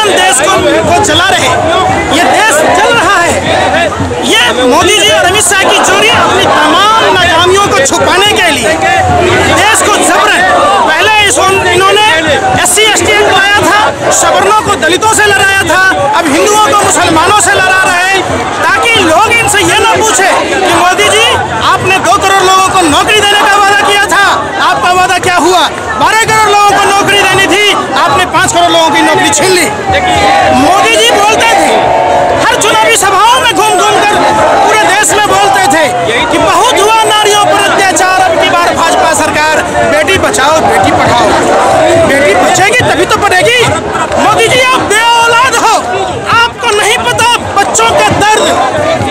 जबरन देश को, को जला रहे ये देश चल रहा है। ये मोदी जी और अमित शाह की चोरी अपनी तमाम नाकामियों को छुपाने के लिए। देश को जबरन पहले इन्होंने एस सी एस लाया था सवर्णों को दलितों से लड़ाया था। अब हिंदुओं को मुसलमानों से लड़ा रहे हैं ताकि लोग इनसे ये ना पूछे कि मोदी जी आपने दो करोड़ लोगों को नौकरी देने का वादा किया था। आपका वादा क्या हुआ? बारह करोड़ लोगों को नौकरी देनी थी। आपने पाँच करोड़ लोगों की नौकरी छीन ली। मोदी जी बोलते थे, हर चुनावी सभाओं में घूम घूम कर पूरे देश में बोलते थे कि बहुत हुआ नारियों पर अत्याचार, अब की बार भाजपा सरकार, बेटी बचाओ, बेटी पढ़ाओ। बेटी बचेगी तभी तो पढ़ेगी। मोदी जी, आप बे औलाद हो। आपको नहीं पता बच्चों का दर्द,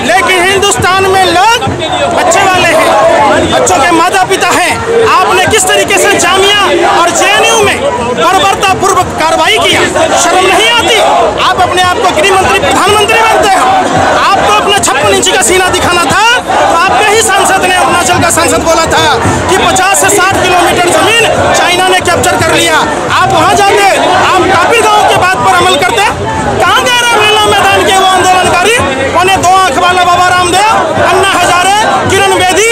लेकिन हिंदुस्तान में लोग बच्चे वाले हैं, बच्चों के माता पिता हैं। आपने किस तरीके से जामिया और जेएनयू में बर्बरता पूर्वक कार्रवाई किया शर्म नहीं आती आप अपने आप को गृह मंत्री प्रधानमंत्री बनते हो आपको अपना छप्पन इंची का सीना दिखाना था तो आपके ही सांसद ने अरुणाचल का सांसद बोला था कि 50 से 60 किलोमीटर ज़मीन चाइना ने कैप्चर कर लिया। आप वहाँ जाते आप काबिल गाँव के बात पर अमल करते कहाँ गए रामलीला मैदान के वो आंदोलनकारी? उन्हें दो आँख वाला बाबा रामदेव, अन्ना हजारे, किरण बेदी,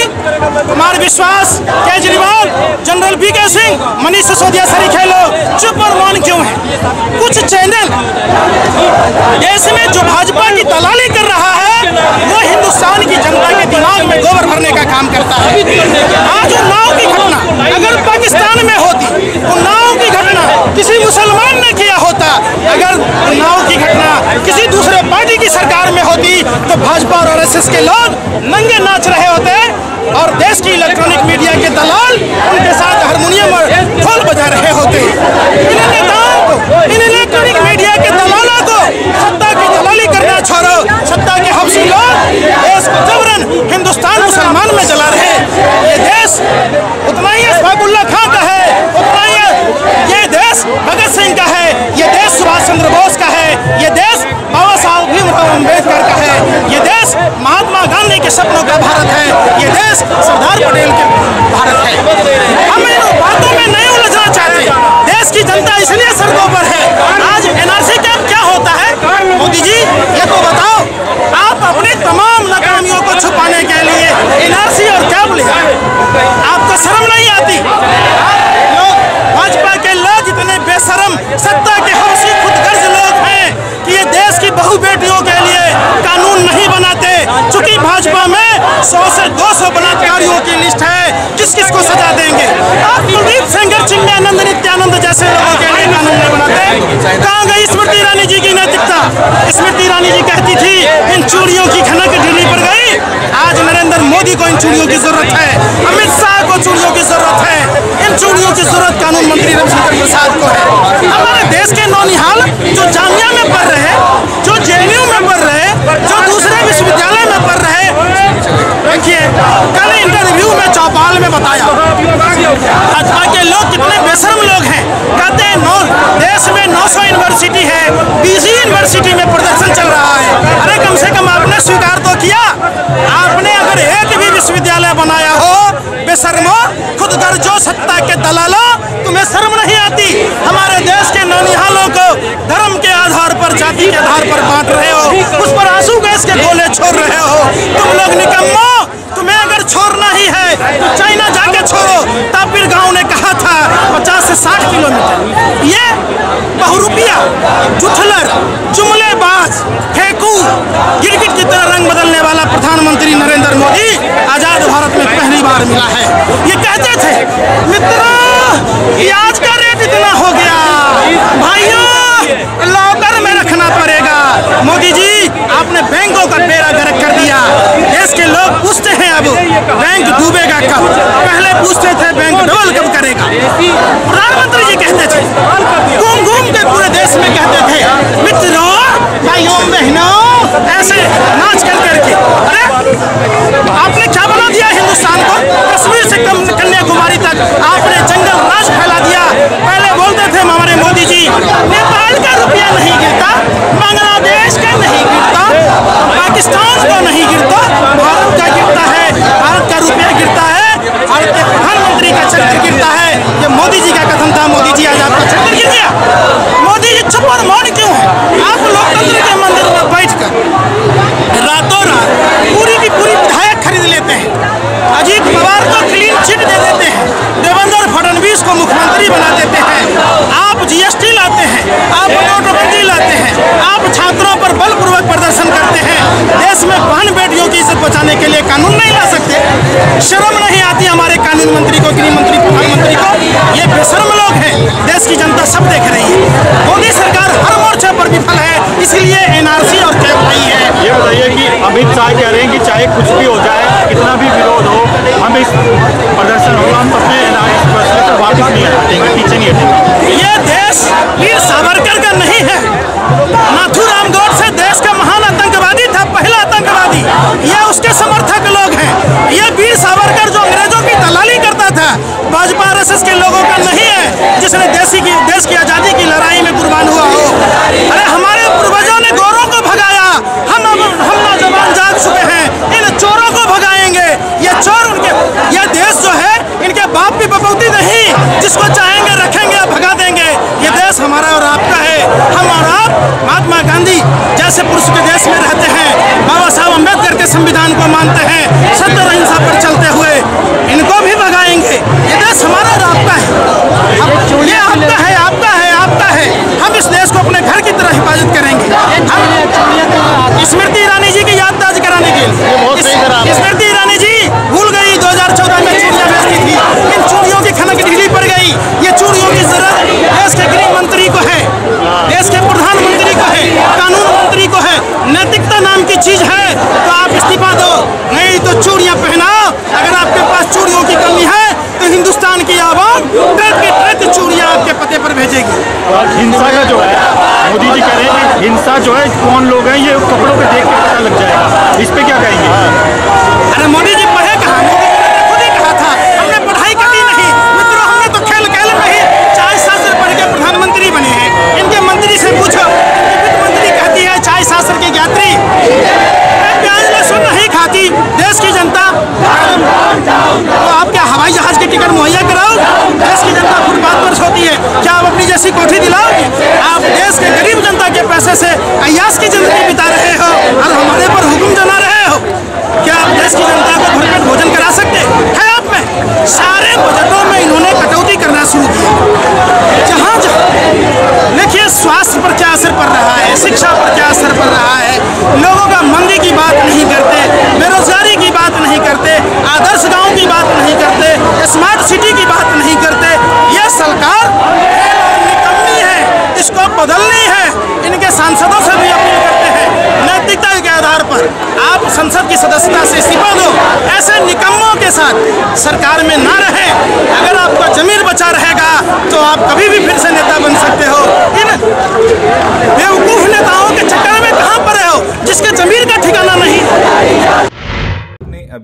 कुमार विश्वास, केजरीवाल, जनरल वी के सिंह, मनीष सिसोदिया सरी खेलो चुप और मौन क्यों है? कुछ चैनल, देश में जो भाजपा की दलाली कर रहा वो हिंदुस्तान की जनता के दिमाग में गोबर भरने का काम करता है। आज उन्नाव की घटना, अगर पाकिस्तान में होती उन्नाव की घटना किसी मुसलमान ने किया होता, अगर उन्नाव की घटना किसी दूसरे पार्टी की सरकार में होती तो भाजपा और आरएसएस के लोग नंगे नाच रहे होते और देश की इलेक्ट्रॉनिक मीडिया के दलाल उनके साथ हारमोनियम और ढोल बजा रहे होते। इन नेताओं को इन इलेक्ट्रॉनिक मीडिया के दलालों को सत्ता की दलाली करना छोड़ो। के सपनों का भारत है। ये देश सरदार पटेल के भारत है। हम इन बातों में नहीं उलझना चाहते। देश की जनता इसलिए सड़कों पर है। आज एनआरसी कैंप क्या होता है? मोदी जी, ये तो बताओ। आप अपने तमाम नाकामियों 200 बलात्कारियों की लिस्ट है। किस किस को सजा देंगे? आप कुलदीप सेंगर चिन्मयानंद नित्यानंद जैसे लोगों के लिए कानून नहीं बनाते। कहाँ गई स्मृति ईरानी जी की नैतिकता? स्मृति ईरानी जी कहती थी, इन चूड़ियों की खनक ढीली पड़ गई। आज नरेंद्र मोदी को इन चूड़ियों की ज़रूरत है। अमित शाह को चूड़ियों की ज़रूरत है। इन चूड़ियों की ज़रूरत कानून मंत्री रविशंकर प्रसाद को है। हमारे देश के नौनिहाल जो जामिया में पढ़ रहे हैं, जो जेएनयू में पढ़ रहे जो दूसरे विश्वविद्यालय में पढ़ रहे देखिए कल इंटरव्यू में चौपाल में बताया। भाजपा के लोग कितने बेशरम लोग हैं। कहते हैं, नौ, देश में 900 यूनिवर्सिटी है, बीसी यूनिवर्सिटी में प्रदर्शन चल रहा है। अरे, कम से कम आपने स्वीकार तो किया। आपने अगर एक भी विश्वविद्यालय बनाया हो, बेशर्मो, खुद गर्जो सत्ता के दलालो, तुम्हें शर्म नहीं आती। हमारे देश के नौनिहालों को धर्म के आधार पर, जाति के आधार पर बांट रहे हो, उस पर आँसू गैस के गोले छोड़ रहे हो। तुम लोग निकम्मो छोड़ना ही है। तो चाइना जाके छोड़ो। तापिर गाँव ने कहा था 50 से 60 किलोमीटर। ये बहुरुपिया जुठलर जुमलेबाज, फेंकू, गिरगिट की तरह रंग बदलने वाला प्रधानमंत्री नरेंद्र मोदी आज़ाद भारत में पहली बार मिला है। ये कहते थे, मित्रों प्याज का रेट नहीं गिरता, बांग्लादेश का नहीं गिरता, पाकिस्तान का नहीं गिरता, भारत का गिरता है, भारत का रुपया गिरता है, भारत के प्रधानमंत्री का चक्कर गिरता है। ये मोदी जी का कथन था मोदी जी आज आपका चक्कर गिर गया। मोदी जी और मौन क्यों है? आप लोकतंत्र कानून नहीं ला सकते शर्म नहीं आती हमारे कानून मंत्री को गृह मंत्री प्रधानमंत्री को। ये बेशर्म लोग हैं। देश की जनता सब देख रही है। मोदी सरकार हर मोर्चे पर विफल है। इसलिए एनआरसी और कैब नहीं है। ये बताइए कि अमित शाह कह रहे हैं कि चाहे कुछ भी हो जाए कितना भी विरोध हो हम इस प्रदर्शन होगा हम अपने फैसले वापस नहीं हटेंगे पीछे नहीं हटेंगे। ये देश वीर सावरकर का नहीं है। नाथूराम गौडसे देश का महान आतंकवादी आतंकवादी ये उसके समर्थक लोग हैं। ये वीर सावरकर जो अंग्रेज़ों की दलाली करता था, भाजपा आरएसएस के लोगों का नहीं है, जिसने देशी की देश की आज़ादी की लड़ाई में कुर्बान हुआ हो। अरे हमारे पूर्वजों ने गोरों को भगाया। हम अब हम नौजवान जाग चुके हैं। इन चोरों को भगाएँगे। ये चोर उनके ये देश जो है, इनके बाप की बपौती नहीं। जिसको चाहेंगे रखेंगे भगा देंगे। ये देश हमारा और आपका है। हम और आप, महात्मा गांधी जैसे पुरुष के देश में रहते हैं बाबा साहब अंबेडकर के संविधान को मानते हैं। सत्य अहिंसा पर चलते हुए की ट्रक की आपके पते पर भेजेगी। और हिंसा का जो है मोदी जी कह रहे हैं कि हिंसा जो है कौन लोग हैं ये कपड़ों पे देख के पता लग जाएगा। इस पे क्या कहेंगे? अरे मोदी जी पढ़े कहा मोदी जी ने खुद ही कहा था हमने पढ़ाई करी नहीं मित्रों हमने तो खेल खेल में ही चाय शास्त्र पढ़ के प्रधानमंत्री बने हैं इनके मंत्री से पूछो इनकी वित्त मंत्री कहती है चाय शास्त्र की यात्री मैं प्याज लहसुन नहीं खाती देश की जनता तो आप क्या हवाई जहाज़ की टिकट मुहैया कराओ देश की जनता है क्या आप अपनी जैसी कोठी दिलाओगे? आप देश के गरीब जनता के पैसे से अयास की ज़िंदगी बिता रहे हो और हमारे पर हुक्म जना रहे हो क्या आप देश की जनता को भरपेट भोजन करा सकते है आप में सारे बजटों में इन्होंने कटौती करना शुरू किया जहाँ जहाँ देखिए स्वास्थ्य पर क्या असर पड़ रहा है शिक्षा पर क्या असर पड़ रहा है लोगों का मंदी की बात नहीं करते बेरोजगारी की बात नहीं करते आदर्श गाँव की बात नहीं करते स्मार्ट सिटी की बात नहीं करते ये सरकार फेल और निकम्मी है इसको बदलनी है इनके सांसदों से भी अपील करते हैं। नैतिकता के आधार पर आप संसद की सदस्यता से इस्तीफा दो। ऐसे निकम्मों के साथ सरकार में ना रहे। अगर आपका जमीर बचा रहेगा तो आप कभी भी फिर से नेता बन सकते हो। इन बेवकूफ़ नेताओं के चक्कर में कहाँ पर हो जिसके जमीर का ठिकाना नहीं आपने